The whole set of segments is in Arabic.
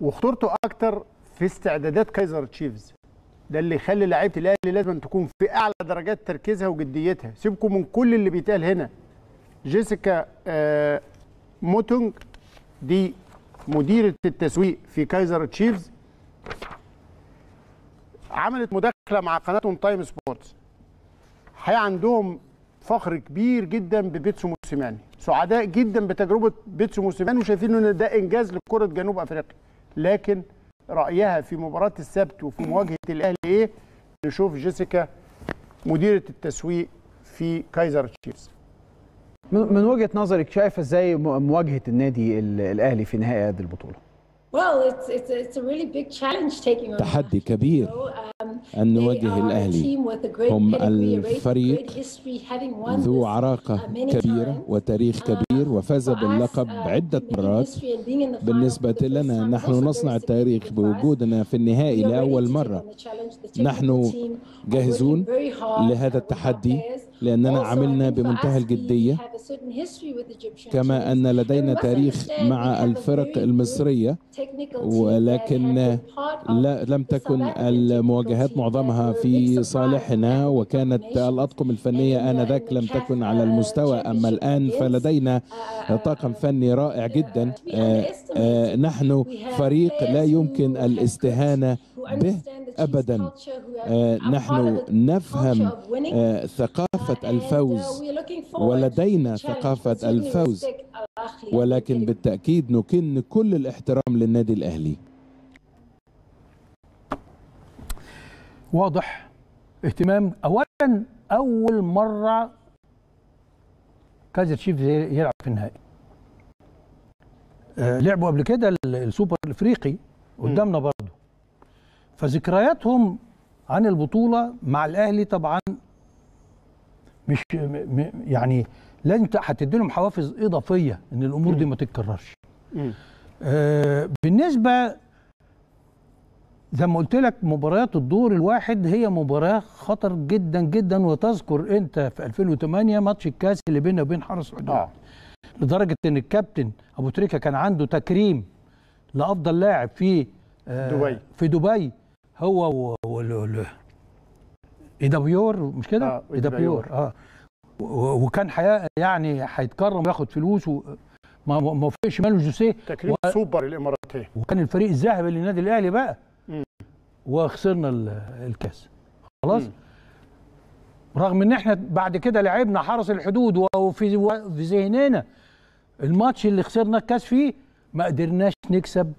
وخطورته أكتر في استعدادات كايزر تشيفز. ده اللي يخلي لعيبة الأهلي لازم تكون في أعلى درجات تركيزها وجديتها. سيبكم من كل اللي بيتقال هنا. جيسيكا آه موتونج دي مديرة التسويق في كايزر تشيفز. عملت مداخلة مع قناتهم تايم سبورتس الحقيقة عندهم فخر كبير جدا ببيتسو موسيماني. سعداء جدا بتجربة بيتسو موسيماني وشايفين ان ده إنجاز لكرة جنوب أفريقيا. لكن رأيها في مباراة السبت وفي مواجهة الأهلي إيه؟ نشوف جيسيكا مديرة التسويق في كايزر تشيفز من وجهة نظرك شايفة إزاي مواجهة النادي ال- الأهلي في نهائي هذه البطولة. تحدي كبير. أن نواجه الأهلي هم الفريق ذو عراقة كبيرة وتاريخ كبير وفاز باللقب عدة مرات. بالنسبة لنا نحن نصنع التاريخ بوجودنا في النهائي لأول مرة. نحن جاهزون لهذا التحدي لأننا عملنا بمنتهى الجدية كما أن لدينا تاريخ مع الفرق المصرية ولكن لا لم تكن المواجهات معظمها في صالحنا وكانت الأطقم الفنية آنذاك لم تكن على المستوى. أما الآن فلدينا طاقم فني رائع جدا. آه، آه، نحن فريق لا يمكن الاستهانة به أبدا. آه، نحن نفهم ثقافة الفوز. ولدينا ثقافة الفوز. ولكن بالتأكيد نكن كل الاحترام للنادي الأهلي. واضح اهتمام. اولا أول مرة كايزر تشيفز يلعب في النهائي. آه، لعبوا قبل كده ال- السوبر الإفريقي قدامنا برضه فذكرياتهم عن البطولة مع الأهلي طبعا مش يعني لازم هتدي لهم حوافز إضافية إن الأمور دي ما تتكررش. آه، بالنسبة زي ما قلت لك مباريات الدور الواحد هي مباراة خطر جدا جدا وتذكر إنت في 2008 ماتش الكاس اللي بيننا وبين حرس الحدود آه لدرجة إن الكابتن أبو تريكة كان عنده تكريم لأفضل لاعب في آه، دبي. في دبي هو. أديبايور مش كده؟ آه، أديبايور آه وكان حياة يعني هيتكرم وياخد فلوس و... ما وافقش مانويل جوسيه تكريم و- سوبر الاماراتيه وكان الفريق الذهبي للنادي الأهلي بقى. وخسرنا ال- الكاس. خلاص؟ مم. رغم إن إحنا بعد كده لعبنا حرس الحدود وفي في ذهننا الماتش اللي خسرنا الكاس فيه ما قدرناش نكسب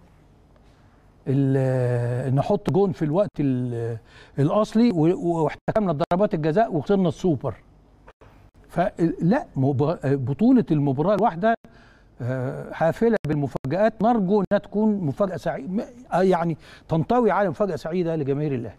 نحط جون في الوقت ال- الأصلي واحتكمنا ضربات الجزاء وخسرنا السوبر. فلا بطولة المباراة الواحدة حافلة بالمفاجآت نرجو إنها تكون مفاجأة سعيده يعني تنطوي على مفاجأة سعيدة لجماهير الأهلي.